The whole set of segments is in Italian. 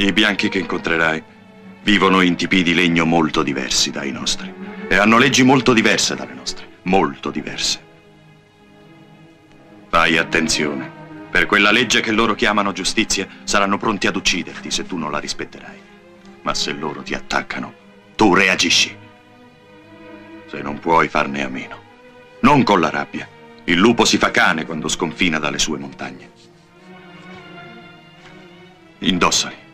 I bianchi che incontrerai vivono in tipi di legno molto diversi dai nostri e hanno leggi molto diverse dalle nostre, molto diverse. Fai attenzione. Per quella legge che loro chiamano giustizia saranno pronti ad ucciderti se tu non la rispetterai. Ma se loro ti attaccano, tu reagisci. Se non puoi farne a meno. Non con la rabbia. Il lupo si fa cane quando sconfina dalle sue montagne. Indossali.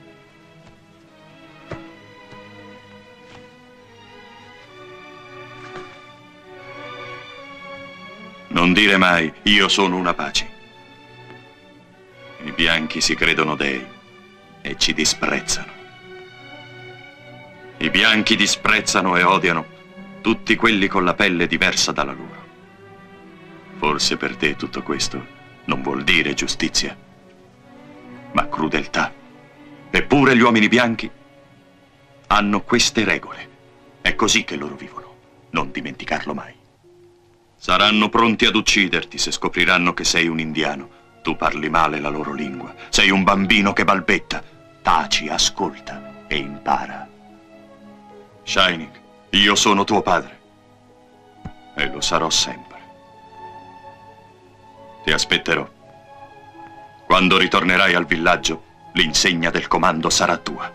Non dire mai, io sono una pace. I bianchi si credono dei e ci disprezzano. I bianchi disprezzano e odiano tutti quelli con la pelle diversa dalla loro. Forse per te tutto questo non vuol dire giustizia, ma crudeltà. Eppure gli uomini bianchi hanno queste regole. È così che loro vivono. Non dimenticarlo mai. Saranno pronti ad ucciderti se scopriranno che sei un indiano. Tu parli male la loro lingua. Sei un bambino che balbetta. Taci, ascolta e impara. Shining, io sono tuo padre. E lo sarò sempre. Ti aspetterò. Quando ritornerai al villaggio, l'insegna del comando sarà tua.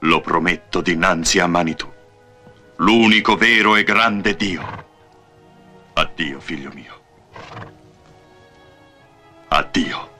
Lo prometto dinanzi a Manitou l'unico vero e grande Dio. Addio, figlio mio. Addio.